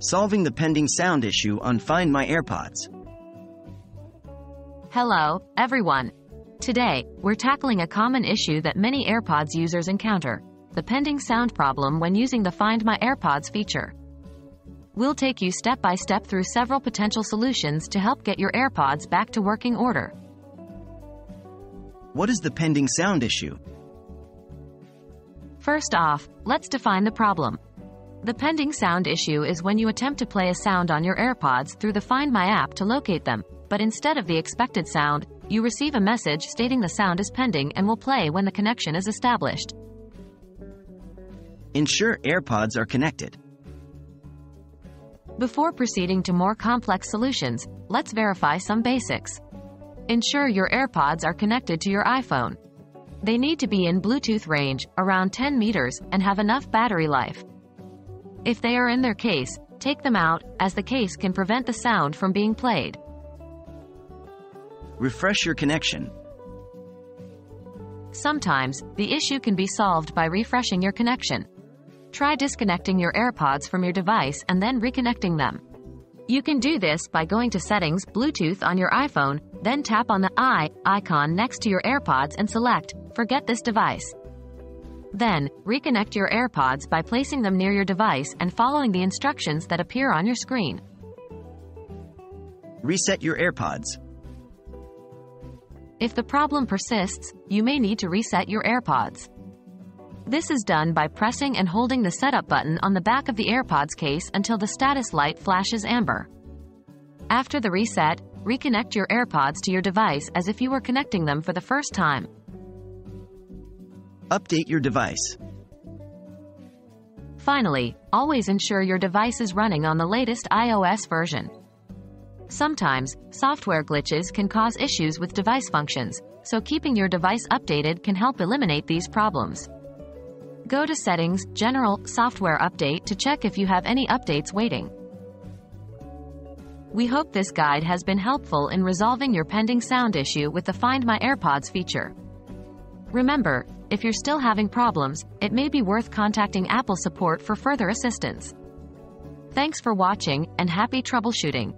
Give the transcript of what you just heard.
Solving the pending sound issue on Find My AirPods. Hello, everyone. Today, we're tackling a common issue that many AirPods users encounter the pending sound problem when using the Find My AirPods feature. We'll take you step by step through several potential solutions to help get your AirPods back to working order. What is the pending sound issue? First off, let's define the problem. The pending sound issue is when you attempt to play a sound on your AirPods through the Find My app to locate them, but instead of the expected sound, you receive a message stating the sound is pending and will play when the connection is established. Ensure AirPods are connected. Before proceeding to more complex solutions, let's verify some basics. Ensure your AirPods are connected to your iPhone. They need to be in Bluetooth range, around 10 meters, and have enough battery life. If they are in their case, take them out, as the case can prevent the sound from being played. Refresh your connection. Sometimes, the issue can be solved by refreshing your connection. Try disconnecting your AirPods from your device and then reconnecting them. You can do this by going to Settings, Bluetooth on your iPhone, then tap on the I icon next to your AirPods and select Forget this device. Then, reconnect your AirPods by placing them near your device and following the instructions that appear on your screen. Reset your AirPods. If the problem persists, you may need to reset your AirPods. This is done by pressing and holding the setup button on the back of the AirPods case until the status light flashes amber. After the reset, reconnect your AirPods to your device as if you were connecting them for the first time. Update your device. Finally, always ensure your device is running on the latest iOS version. Sometimes, software glitches can cause issues with device functions, so keeping your device updated can help eliminate these problems. Go to Settings, General, Software Update to check if you have any updates waiting. We hope this guide has been helpful in resolving your pending sound issue with the Find My AirPods feature. Remember, if you're still having problems, it may be worth contacting Apple support for further assistance. Thanks for watching, and happy troubleshooting!